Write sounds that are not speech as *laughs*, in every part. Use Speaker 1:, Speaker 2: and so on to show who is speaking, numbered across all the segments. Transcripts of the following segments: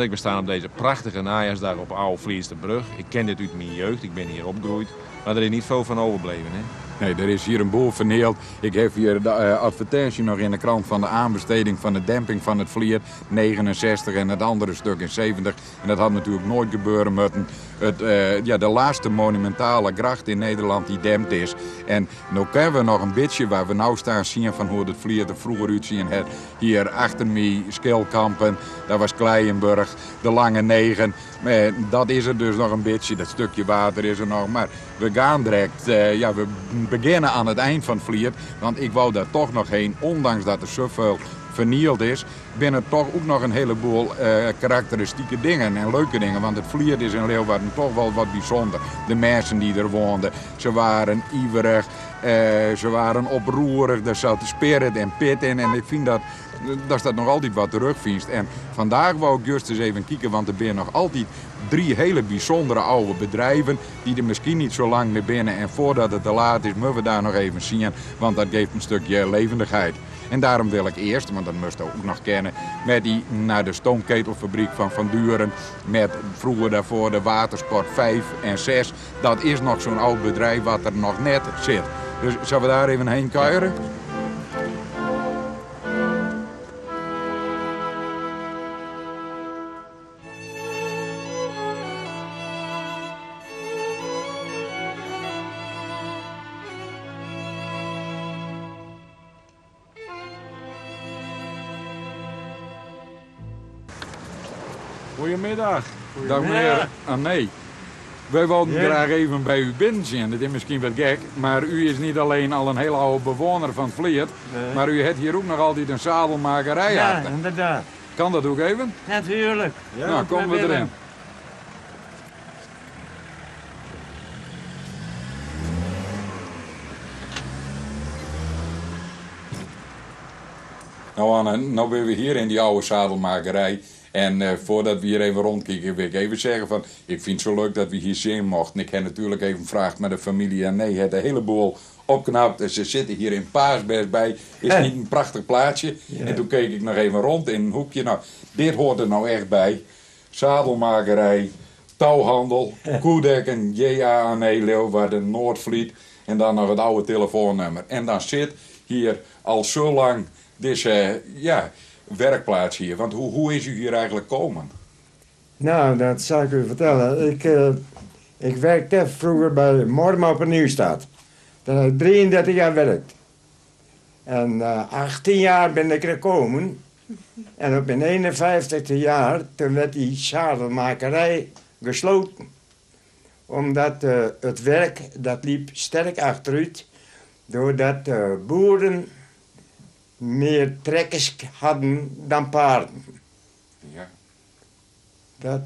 Speaker 1: Ik staan op deze prachtige najaarsdag op Oude Vliesterbrug. Ik ken dit uit mijn jeugd, ik ben hier opgegroeid. Maar er is niet veel van overbleven, hè?
Speaker 2: Nee, er is hier een boel verneeld. Ik heb hier de eh, advertentie nog in de krant van de aanbesteding van de demping van het vlier. 69 en het andere stuk in 70. En dat had natuurlijk nooit gebeuren moeten. Het, eh, ja, de laatste monumentale gracht in Nederland die dempt is. En nu kennen we nog een beetje waar we nou staan zien van hoe het vlier er vroeger uitzien. Het hier achter me Skilkampen, dat was Kleienburg, de Lange Negen. Maar dat is er dus nog een beetje, dat stukje water is er nog. Maar we gaan direct, uh, ja, we beginnen aan het eind van het vlier. Want ik wou daar toch nog heen, ondanks dat er zoveel vernield is, binnen toch ook nog een heleboel uh, karakteristieke dingen en leuke dingen. Want het vliert is in Leeuwarden toch wel wat bijzonder. De mensen die er woonden, ze waren iverig, uh, ze waren oproerig, er zat spirit en pit in. En ik vind dat, dat dat nog altijd wat terugvindt. En vandaag wou ik juist eens even kijken, want er zijn nog altijd drie hele bijzondere oude bedrijven die er misschien niet zo lang meer binnen. En voordat het te laat is, moeten we daar nog even zien, want dat geeft een stukje levendigheid. En daarom wil ik eerst, want dat moest ook nog kennen, met die naar de stoomketelfabriek van Van Duren. Met vroeger daarvoor de Watersport 5 en 6. Dat is nog zo'n oud bedrijf wat er nog net zit. Dus zullen we daar even heen kuieren?
Speaker 1: Goedemiddag.
Speaker 2: Dag meneer Ah nee. Wij wilden
Speaker 3: Ja.
Speaker 2: graag even bij u binnen zien. Dat is misschien wat gek, maar u is niet alleen al een hele oude bewoner van Vliert,
Speaker 3: Nee.
Speaker 2: maar u heeft hier ook nog altijd een zadelmakerij
Speaker 3: Ja,
Speaker 2: achter.
Speaker 3: inderdaad.
Speaker 2: Kan dat ook even?
Speaker 3: Natuurlijk. Ja,
Speaker 2: nou, komen we erin. Nou Anne, nou ben we hier in die oude zadelmakerij. En eh, voordat we hier even rondkijken, wil ik even zeggen van... Ik vind het zo leuk dat we hier zien mochten. Ik heb natuurlijk even gevraagd met de familie. En nee, het een heleboel opknapt. En ze zitten hier in Paasbest bij. Is niet een prachtig plaatsje?
Speaker 3: Ja.
Speaker 2: En toen keek ik nog even rond in een hoekje. Nou, dit hoort er nou echt bij. Zadelmakerij, touwhandel, *laughs* koedekken, JAAN E, Leeuwarden, Noordvliet. En dan nog het oude telefoonnummer. En dan zit hier al zo lang deze ja, werkplaats hier. Want hoe, hoe is u hier eigenlijk komen?
Speaker 3: Nou, dat zal ik u vertellen. Ik, eh, ik werkte vroeger bij Morma op een Nieuwstad. Daar heb ik 33 jaar gewerkt. En eh 18 jaar ben ik gekomen. En op mijn 51ste jaar, toen werd die zadelmakerij gesloten. Omdat eh, het werk, dat liep sterk achteruit. Doordat boeren meer trekkers hadden dan paarden.
Speaker 2: Ja.
Speaker 3: Dat,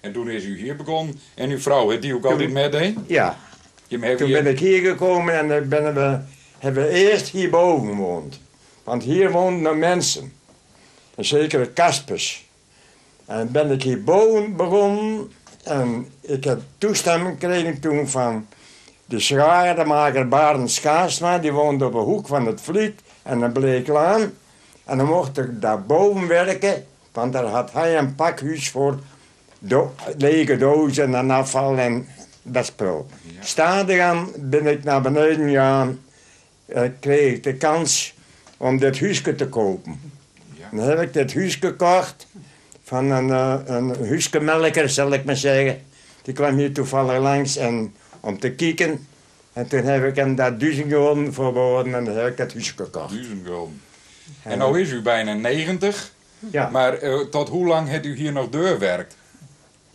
Speaker 2: En toen is u hier begonnen. En uw vrouw, die ook altijd meteen?
Speaker 3: ja,
Speaker 2: Je
Speaker 3: Toen
Speaker 2: hier...
Speaker 3: ben ik hier gekomen en dan ben we, hebben we eerst hierboven gewoond. Want hier woonden mensen. En zeker het Kaspers. En ben ik hierboven begonnen. En ik heb toestemming gekregen toen van de schradermaker Barend Skaarsma. Die woonde op een hoek van het Vliet en een Bleeklaan. En dan mocht ik daarboven werken. Want daar had hij een pakhuis voor do lege dozen en afval en dat spul. Stadig aan ben ik naar beneden gegaan. eh, kreeg ik de kans om dit huisje te kopen.
Speaker 2: Ja.
Speaker 3: Dan heb ik dit huis gekocht van een, eh, een huiskemelker, zal ik maar zeggen. Die kwam hier toevallig langs en, om te kijken. En toen heb ik hem daar duizend gulden voor en dan heb ik dat huis gekocht.
Speaker 2: Duizend gulden. En nou is u bijna 90.
Speaker 3: Ja.
Speaker 2: Maar eh, tot hoe lang heeft u hier nog deurwerkt?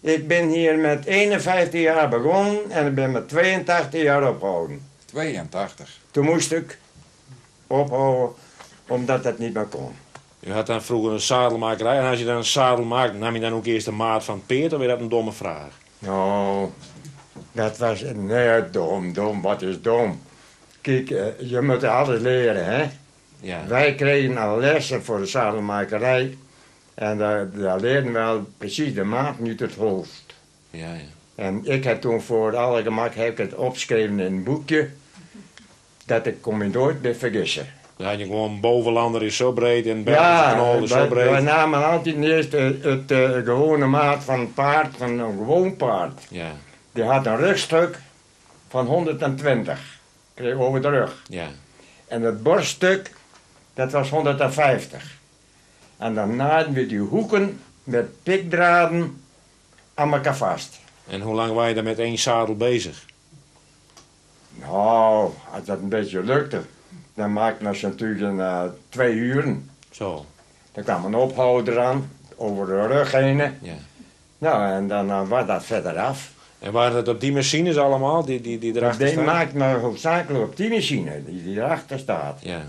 Speaker 3: Ik ben hier met 51 jaar begonnen en ik ben met 82 jaar opgehouden.
Speaker 2: 82.
Speaker 3: Toen moest ik ophouden omdat het niet meer kon.
Speaker 4: Je had dan vroeger een zadelmakerij. En als je dan een zadel maakt, nam je dan ook eerst de maat van? Dan weer dat een domme vraag.
Speaker 3: Nou, dat was nee, dom, dom, wat is dom? Kijk, eh, je moet alles leren, hè?
Speaker 4: Ja.
Speaker 3: Wij kregen al lessen voor de zadelmakerij. En daar, daar leerden we al precies de maat uit het hoofd.
Speaker 4: Ja, ja.
Speaker 3: En ik heb toen voor alle gemak heb ik het opgeschreven in een boekje. Dat ik kon me nooit meer vergissen.
Speaker 4: Dan had je gewoon bovenlander is zo breed en Belgische knol is zo breed.
Speaker 3: wij namen altijd eerst het, het eh, gewone maat van een paard, van een gewoon paard.
Speaker 4: Ja,
Speaker 3: Die had een rugstuk van 120, kreeg over de rug.
Speaker 4: ja.
Speaker 3: En het borststuk, dat was 150. En dan naaiden we die hoeken met pikdraden aan elkaar vast.
Speaker 4: En hoe lang was je daar met één zadel bezig?
Speaker 3: Nou, als dat een beetje lukte, dan maakten ze natuurlijk eh, twee uren.
Speaker 4: Zo,
Speaker 3: Dan kwam een ophouder aan, over de rug heen.
Speaker 4: ja.
Speaker 3: Nou, en dan eh, was dat verder af.
Speaker 4: En waren het op die machines allemaal, die, die, die erachter
Speaker 3: Die
Speaker 4: staan?
Speaker 3: maakt me hoofdzakelijk op die machine, die, die erachter staat.
Speaker 4: Ja,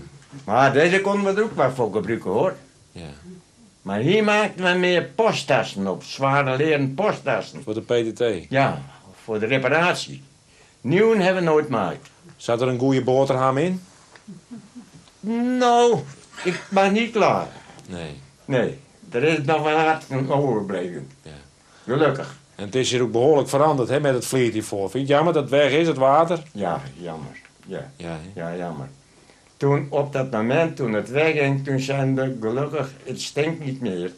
Speaker 3: Maar deze konden we er ook wel voor gebruiken hoor.
Speaker 4: ja.
Speaker 3: Maar hier maakten we meer posttassen op, zware leren posttassen.
Speaker 4: Voor de PTT.
Speaker 3: Ja, voor de reparatie. Nieuwen hebben we nooit gemaakt.
Speaker 4: Zat er een goede boterham in?
Speaker 3: Nou, ik ben niet klaar.
Speaker 4: Nee.
Speaker 3: Nee, er is nog wel hard overgebleven.
Speaker 4: Ja.
Speaker 3: Gelukkig.
Speaker 4: En het is hier ook behoorlijk veranderd hè, met het vliet hiervoor. Vind je het jammer dat het weg is, het water?
Speaker 3: Ja, jammer. Ja,
Speaker 4: Ja,
Speaker 3: ja, jammer. Toen, op dat moment, toen het wegging, toen zijn we gelukkig, het stinkt niet meer.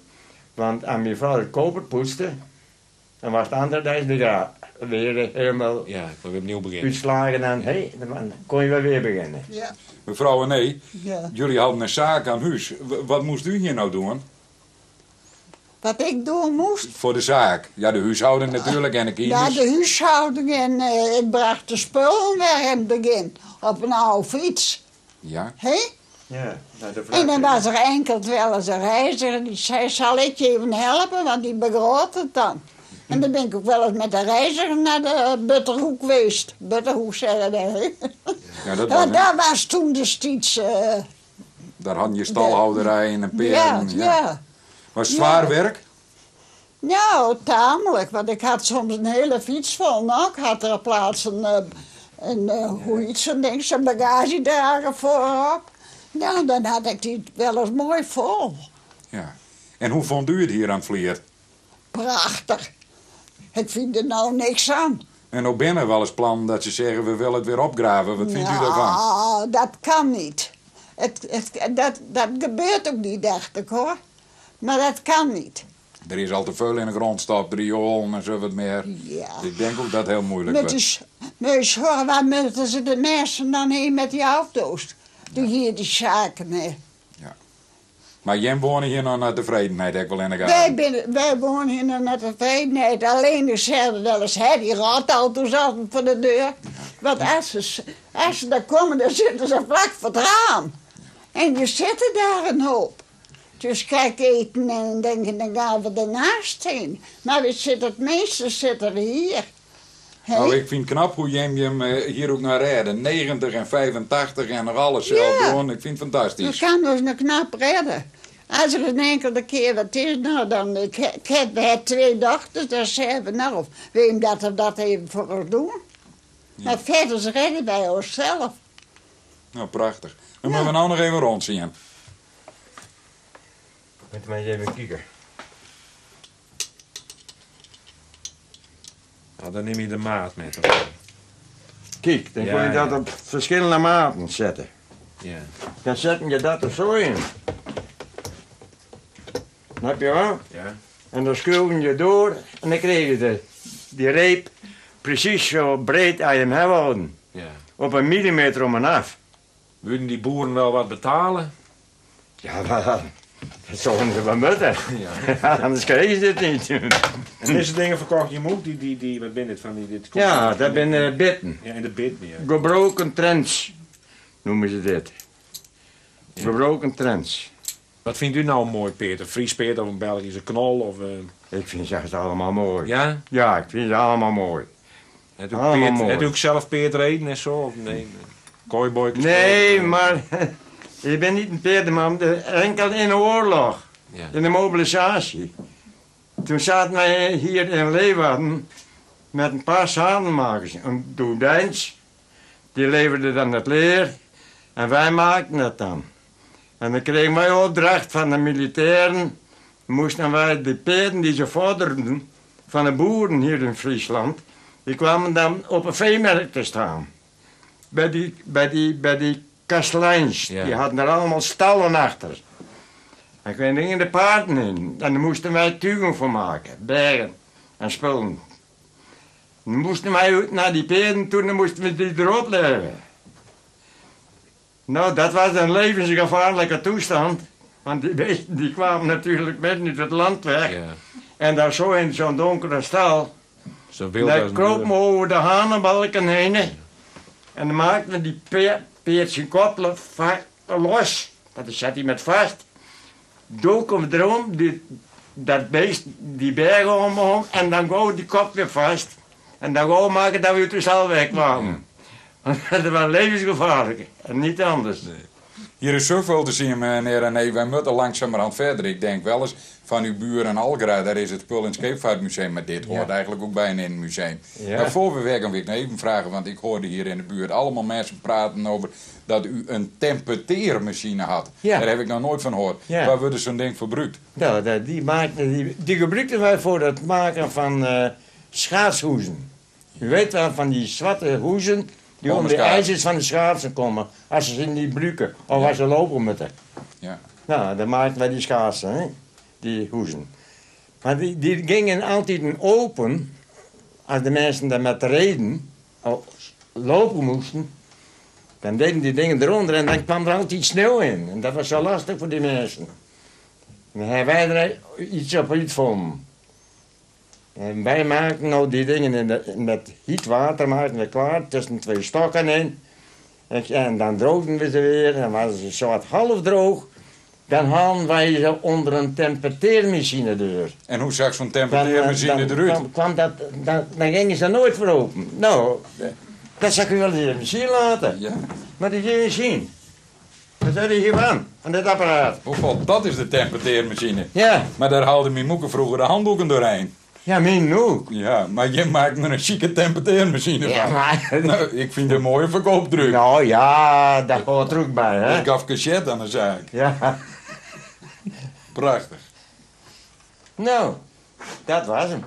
Speaker 3: Want aan mijn vader koper poetste, dan was het andere dag weer, weer helemaal
Speaker 4: ja, ik wil weer opnieuw beginnen.
Speaker 3: uitslagen en hé, hey, dan kon je wel weer beginnen.
Speaker 5: Ja.
Speaker 2: Mevrouw nee,
Speaker 5: ja.
Speaker 2: jullie hadden een zaak aan huis. W- wat moest u hier nou doen?
Speaker 5: Wat ik doen moest?
Speaker 2: Voor de zaak. Ja, de huishouding natuurlijk en de
Speaker 5: Ja, de huishouding en eh, ik bracht de spullen weg in het begin. Op een oude fiets.
Speaker 2: Ja.
Speaker 5: Hé?
Speaker 3: Ja, naar de
Speaker 5: En dan was er enkel wel eens een reiziger die zei, zal ik je even helpen, want die begrijpt het dan. En dan ben ik ook wel eens met de reiziger naar de Butterhoek geweest. Butterhoek zeggen we,
Speaker 2: ja dat
Speaker 5: Ja,
Speaker 2: was,
Speaker 5: daar was toen de stiets. eh,
Speaker 2: daar hadden je stalhouderij en een
Speaker 5: ja,
Speaker 2: peren.
Speaker 5: ja.
Speaker 2: Was het zwaar
Speaker 5: Ja.
Speaker 2: werk?
Speaker 5: Nou, tamelijk, want ik had soms een hele fiets vol. Nou, ik had er plaats een, eh, een eh, hoe iets zo'n ding, bagagedrager voorop. Nou, dan had ik die wel eens mooi vol.
Speaker 2: Ja. En hoe vond u het hier aan het vlier?
Speaker 5: Prachtig. Ik vind er nou niks aan.
Speaker 2: En ook binnen wel eens plan dat ze zeggen we willen het weer opgraven. Wat vindt u daarvan?
Speaker 5: Nou, dat kan niet. Het, het, dat, dat gebeurt ook niet, dacht ik hoor. Maar dat kan niet.
Speaker 2: Er is al te veel in de grond stapt, riool en zo wat meer.
Speaker 5: Ja.
Speaker 2: Ik denk ook dat het heel moeilijk
Speaker 5: Met
Speaker 2: wordt.
Speaker 5: die, s- moet je horen, waar moeten ze de mensen dan heen met die auto's? Doe hier die zaken mee.
Speaker 2: Maar jij wonen hier nog naar tevredenheid, ik wel in de
Speaker 5: Wij,
Speaker 2: gaten.
Speaker 5: binnen, wij wonen hier nog net tevredenheid. Alleen ze hebben wel eens hè, die rotauto's altijd voor de deur. Want als ze, als ze daar komen, dan zitten ze vlak voor het raam. En je zit er daar een hoop. Dus kijk eten en denken, dan gaan we ernaast heen. Maar we zitten, het meeste zitten we hier.
Speaker 2: Nou, ik vind het knap hoe jij hem eh, hier ook naar redden. 90 en 85 en nog alles zelf
Speaker 5: Ja.
Speaker 2: doen. Ik vind het fantastisch.
Speaker 5: kan ons nog knap redden. Als er een enkele keer wat is, nou dan... Ik, ik heb, twee dochters, dus ze hebben nou... Weet dat we dat even voor ons doen. Maar verder redden wij onszelf.
Speaker 2: Nou, prachtig. Dan moeten we nou nog even rondzien.
Speaker 3: Moet maar eens even kijken.
Speaker 4: Nou, dan neem je de maat met. of-
Speaker 3: Kijk, dan
Speaker 4: Ja,
Speaker 3: kun je dat
Speaker 4: ja.
Speaker 3: op verschillende maten zetten.
Speaker 4: Ja.
Speaker 3: Dan zet je dat er zo in. Snap je wel?
Speaker 4: Ja.
Speaker 3: En dan schroef je door en dan kreeg je de, die reep precies zo breed als je hem hebt houden.
Speaker 4: ja.
Speaker 3: Op een millimeter om en af.
Speaker 4: Willen die boeren wel wat betalen?
Speaker 3: Ja, dat, dat zouden ze wel moeten.
Speaker 4: Ja. *laughs*
Speaker 3: Anders kregen ze het niet.
Speaker 4: En deze dingen verkocht je ook? Die, die, die, wat ben dit van die... Dit
Speaker 3: Ja, dat zijn uh, bitten.
Speaker 4: Ja, in de bit meer.
Speaker 3: Gebroken trends noemen ze dit.
Speaker 4: Ja.
Speaker 3: Gebroken trends.
Speaker 4: Wat vindt u nou mooi, Peter? Friespeert of een Belgische knol? Of, eh,
Speaker 3: Ik vind ze echt allemaal mooi.
Speaker 4: Ja?
Speaker 3: Ja, ik vind ze allemaal mooi.
Speaker 4: Het u ook,
Speaker 3: Allemaal
Speaker 4: Peter,
Speaker 3: mooi.
Speaker 4: het u ook zelf Peter eten en zo? Of nee? Kooiboy
Speaker 3: Nee, maar *laughs* je bent niet een peerdeman, de- enkel in de oorlog.
Speaker 4: Ja.
Speaker 3: in de mobilisatie. Toen zaten wij hier in Leeuwarden met een paar zadelmakers. Een Doedijns, die leverde dan het leer en wij maakten het dan. En dan kregen wij opdracht van de militairen, moesten wij de peren die ze vorderden van de boeren hier in Friesland, die kwamen dan op een veemerk te staan. Bij die, bij die, bij die kasteleins.
Speaker 1: Ja.
Speaker 3: Die hadden er allemaal stallen achter. En gingen de paarden in. En daar moesten wij tugen voor maken. Bergen en spullen. Dan moesten wij naar die paarden toe en dan moesten we die erop leggen. Nou, dat was een levensgevaarlijke toestand. Want die *laughs* beesten die kwamen natuurlijk met uit het land weg.
Speaker 1: Ja.
Speaker 3: En daar zo in zo'n donkere stal.
Speaker 1: Zo een
Speaker 3: kroop me over de hanenbalken heen. En dan maakten die peer, peertje koppelen los. Dat zat hij met vast. Doken we erom, die, dat beest, die bergen om me om. En dan gauw die kop weer vast. En dan gauw maken dat we de stal wegkwamen. Want *laughs* dat was levensgevaarlijk. En niet anders.
Speaker 2: Hier is zoveel te zien, meneer René. Wij moeten langzamerhand verder. Ik denk wel eens van uw buren Algra, daar is het Pul- en Scheepvaartmuseum. Maar dit hoort
Speaker 3: Ja.
Speaker 2: eigenlijk ook bijna in het museum.
Speaker 3: Ja.
Speaker 2: Maar voor we werken wil ik nog even vragen, want ik hoorde hier in de buurt allemaal mensen praten over dat u een tempeteermachine had.
Speaker 3: Ja.
Speaker 2: Daar heb ik nog nooit van gehoord. Waar wordt zo'n ding verbruikt?
Speaker 3: Nou, die, maakten, die, die gebruikten wij voor het maken van eh schaatshoezen. U weet wel, van die zwarte hoezen die om de ijzers van de schaatsen komen. Als ze ze niet gebruiken of als ze lopen moeten.
Speaker 2: Ja.
Speaker 3: Nou, dan maakten wij die schaatsen, hè? Die hoezen. Maar die, gingen altijd open als de mensen daar met reden lopen moesten. Dan deden die dingen eronder en dan kwam er altijd sneeuw in. En dat was zo lastig voor die mensen. En dan hebben wij er iets op uitgevonden. En wij maakten nou die dingen in met heet water maakten we klaar, tussen twee stokken in. En, dan droogden we ze weer, en waren ze zo half droog. Dan haalden wij ze onder een temperteermachine deur.
Speaker 2: En hoe zag zo'n
Speaker 3: eh,
Speaker 2: tempeteermachine
Speaker 3: dan,
Speaker 2: eruit?
Speaker 3: dan, kwam dat, dan, dan gingen ze nooit voor open. Nou, dat zou ik wel eens zien laten.
Speaker 2: Ja.
Speaker 3: Maar die zien. Dat zei hij hiervan, van dit apparaat.
Speaker 2: God, dat is de tempeteermachine.
Speaker 3: Ja,
Speaker 2: Maar daar haalde mijn moeder vroeger de handdoeken doorheen.
Speaker 3: ja, min ook.
Speaker 2: Ja, maar je maakt er een chique tempeteermachine
Speaker 3: Ja,
Speaker 2: van.
Speaker 3: maar... *laughs*
Speaker 2: Nou, ik vind het een mooie verkoopdruk.
Speaker 3: Nou ja, dat hoort er ook bij, hè.
Speaker 2: Ik gaf cachet aan de zaak.
Speaker 3: Ja,
Speaker 2: Prachtig.
Speaker 3: nou, dat was hem.